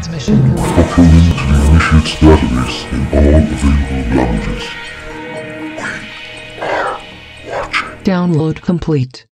Uploading to the Initiates database in all available languages. Download complete.